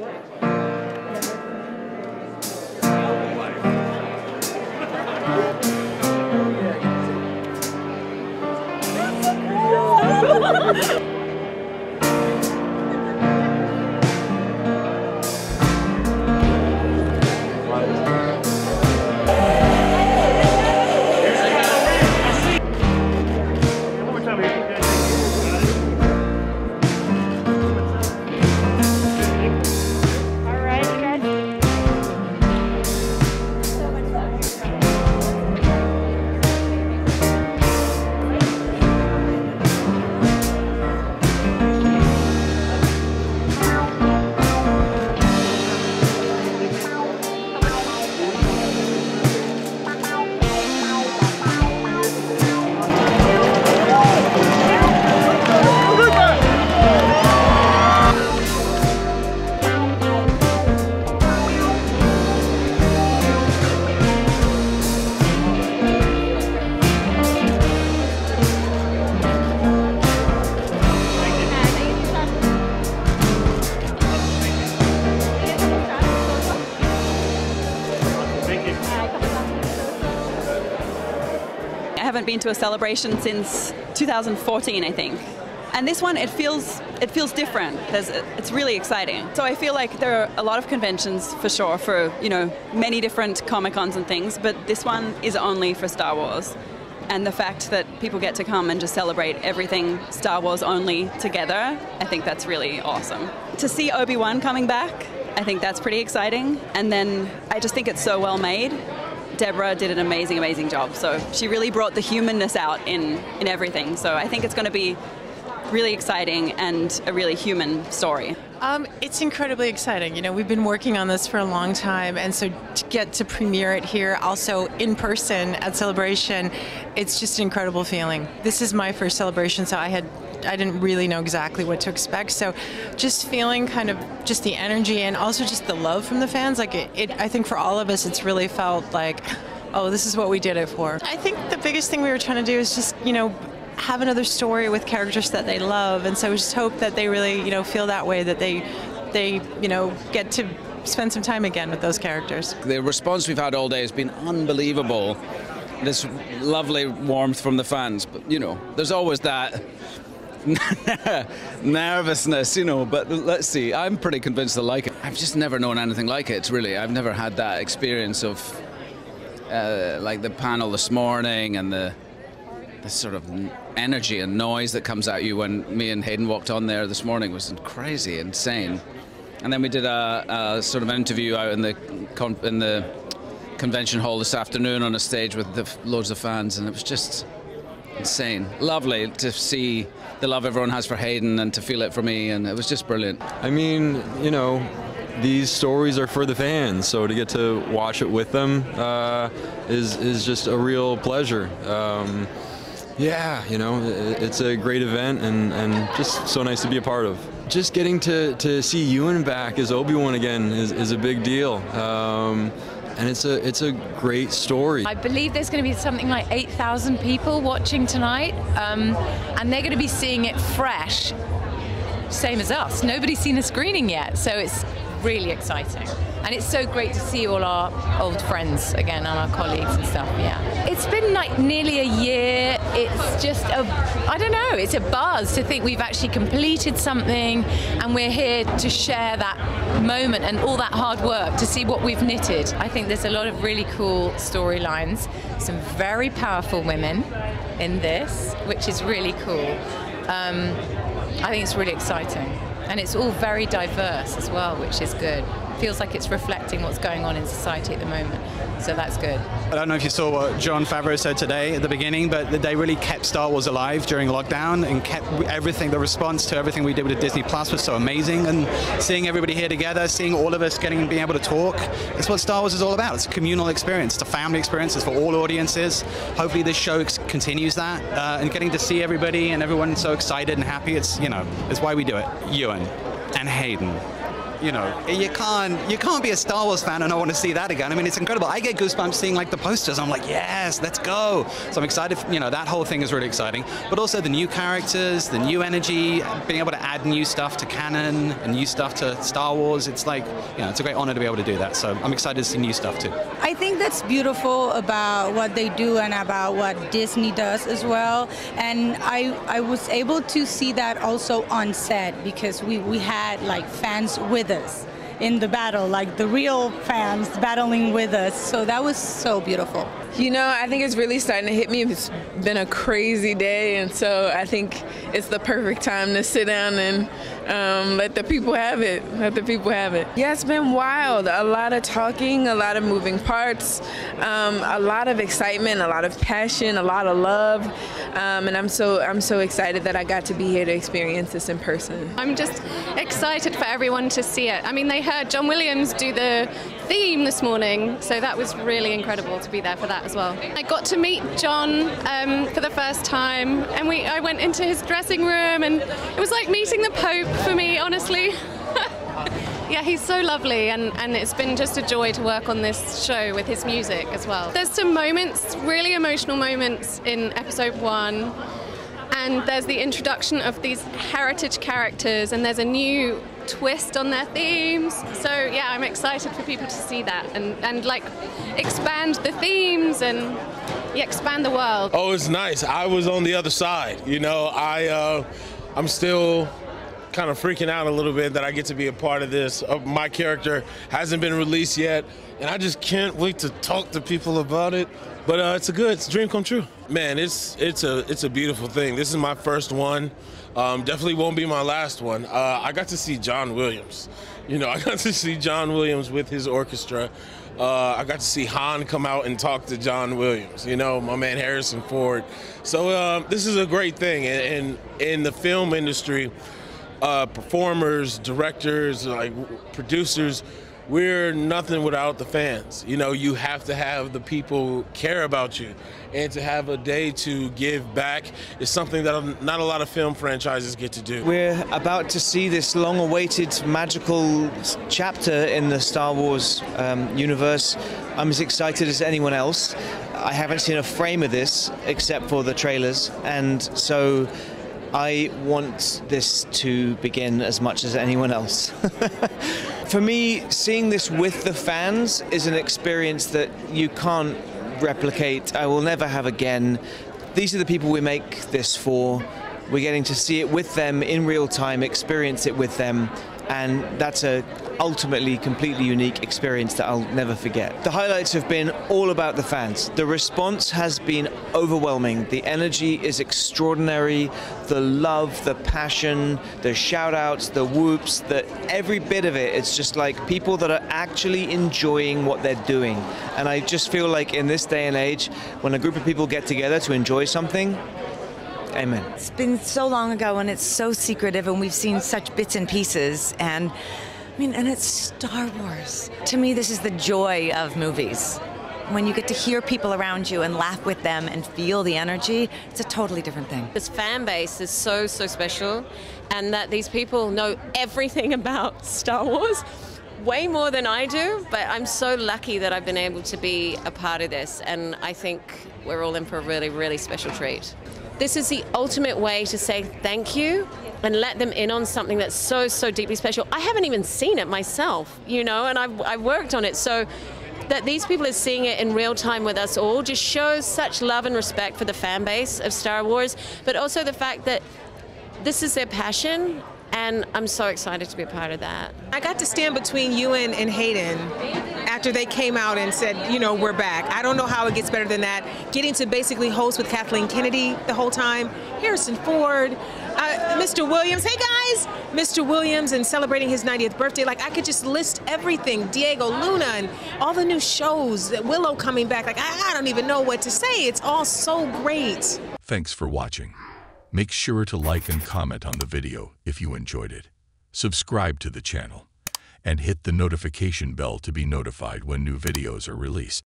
All been to a celebration since 2014, I think. And this one, it feels it feels different. There's, it's really exciting. So I feel like there are a lot of conventions for sure for you know many different comic cons and things, but this one is only for Star Wars. And the fact that people get to come and just celebrate everything Star Wars only together, I think that's really awesome. To see Obi Wan coming back, I think that's pretty exciting. And then I just think it's so well made. Deborah did an amazing, amazing job. So she really brought the humanness out in, in everything. So I think it's going to be really exciting and a really human story. Um, it's incredibly exciting. You know, we've been working on this for a long time, and so to get to premiere it here, also in person at Celebration, it's just an incredible feeling. This is my first celebration, so I had I didn't really know exactly what to expect. So, just feeling kind of just the energy and also just the love from the fans. Like it, it I think for all of us, it's really felt like, oh, this is what we did it for. I think the biggest thing we were trying to do is just you know have another story with characters that they love, and so we just hope that they really, you know, feel that way that they, they, you know, get to spend some time again with those characters. The response we've had all day has been unbelievable. This lovely warmth from the fans, but you know, there's always that nervousness, you know. But let's see. I'm pretty convinced they like it. I've just never known anything like it. Really, I've never had that experience of uh, like the panel this morning and the the sort of energy and noise that comes at you when me and Hayden walked on there this morning was crazy, insane. And then we did a, a sort of interview out in the in the convention hall this afternoon on a stage with the, loads of fans, and it was just insane. Lovely to see the love everyone has for Hayden and to feel it for me, and it was just brilliant. I mean, you know, these stories are for the fans, so to get to watch it with them uh, is is just a real pleasure. Um, yeah, you know, it's a great event and, and just so nice to be a part of. Just getting to, to see Ewan back as Obi-Wan again is, is a big deal. Um, and it's a it's a great story. I believe there's going to be something like 8,000 people watching tonight, um, and they're going to be seeing it fresh, same as us. Nobody's seen a screening yet, so it's really exciting. And it's so great to see all our old friends again and our colleagues and stuff. Yeah, it's been like nearly a year. It's just a, I don't know, it's a buzz to think we've actually completed something, and we're here to share that moment and all that hard work to see what we've knitted. I think there's a lot of really cool storylines, some very powerful women in this, which is really cool. Um, I think it's really exciting. And it's all very diverse as well, which is good. Feels like it's reflecting what's going on in society at the moment. So that's good. I don't know if you saw what Jon Favreau said today at the beginning, but they really kept Star Wars alive during lockdown and kept everything, the response to everything we did with Disney Plus was so amazing. And seeing everybody here together, seeing all of us getting being able to talk, it's what Star Wars is all about. It's a communal experience, it's a family experience, it's for all audiences. Hopefully this show continues that uh, and getting to see everybody and everyone so excited and happy, it's, you know, it's why we do it. Ewan and Hayden. You know, you can't you can't be a Star Wars fan and I want to see that again. I mean, it's incredible. I get goosebumps seeing like the posters. I'm like, yes, let's go. So I'm excited. For, You know, that whole thing is really exciting. But also the new characters, the new energy, being able to add new stuff to canon and new stuff to Star Wars. It's like, you know, it's a great honor to be able to do that. So I'm excited to see new stuff too. I think that's beautiful about what they do and about what Disney does as well. And I, I was able to see that also on set because we, we had like fans with us in the battle, like the real fans battling with us. So that was so beautiful. You know, I think it's really starting to hit me. It's been a crazy day, and so I think it's the perfect time to sit down and um, let the people have it. Let the people have it. Yeah, it's been wild. A lot of talking, a lot of moving parts, um, a lot of excitement, a lot of passion, a lot of love, um, and I'm so I'm so excited that I got to be here to experience this in person. I'm just excited for everyone to see it. I mean, they heard John Williams do the theme this morning, so that was really incredible to be there for that as well. I got to meet John um, for the first time, and we I went into his dressing room, and it was like meeting the Pope for me, honestly. Yeah, he's so lovely, and, and it's been just a joy to work on this show with his music as well. There's some moments, really emotional moments in episode one, and there's the introduction of these heritage characters, and there's a new twist on their themes. So yeah, I'm excited for people to see that and, and like expand the themes and yeah, expand the world. Oh, it's nice. I was on the other side. You know, I uh, I'm still kind of freaking out a little bit that I get to be a part of this. Uh, my character hasn't been released yet, and I just can't wait to talk to people about it. But uh, it's a good, it's a dream come true. Man, it's it's a it's a beautiful thing. This is my first one. Um, definitely won't be my last one. Uh, I got to see John Williams. You know, I got to see John Williams with his orchestra. Uh, I got to see Han come out and talk to John Williams. You know, my man Harrison Ford. So uh, this is a great thing, and in the film industry uh, performers, directors, like producers, we're nothing without the fans. You know, you have to have the people care about you. And to have a day to give back is something that not a lot of film franchises get to do. We're about to see this long awaited magical chapter in the Star Wars um, universe. I'm as excited as anyone else. I haven't seen a frame of this except for the trailers. And so I want this to begin as much as anyone else. For me, seeing this with the fans is an experience that you can't replicate. I will never have again. These are the people we make this for. We're getting to see it with them in real time, experience it with them, and that's a ultimately completely unique experience that I'll never forget. The highlights have been all about the fans. The response has been overwhelming. The energy is extraordinary. The love, the passion, the shout outs, the whoops, the every bit of it. It's just like people that are actually enjoying what they're doing. And I just feel like in this day and age, when a group of people get together to enjoy something, Amen. It's been so long ago and it's so secretive and we've seen such bits and pieces and I mean and it's Star Wars. To me this is the joy of movies. When you get to hear people around you and laugh with them and feel the energy, it's a totally different thing. This fan base is so so special and that these people know everything about Star Wars way more than I do, but I'm so lucky that I've been able to be a part of this and I think we're all in for a really really special treat. This is the ultimate way to say thank you and let them in on something that's so, so deeply special. I haven't even seen it myself, you know, and I've, I've worked on it. So that these people are seeing it in real time with us all just shows such love and respect for the fan base of Star Wars, but also the fact that this is their passion and I'm so excited to be a part of that. I got to stand between Ewan and Hayden after they came out and said, you know, we're back. I don't know how it gets better than that. Getting to basically host with Kathleen Kennedy the whole time, Harrison Ford, uh, Mr. Williams. Hey guys, Mr. Williams, and celebrating his 90th birthday. Like I could just list everything. Diego Luna and all the new shows. Willow coming back. Like I, I don't even know what to say. It's all so great. Thanks for watching. Make sure to like and comment on the video if you enjoyed it. Subscribe to the channel and hit the notification bell to be notified when new videos are released.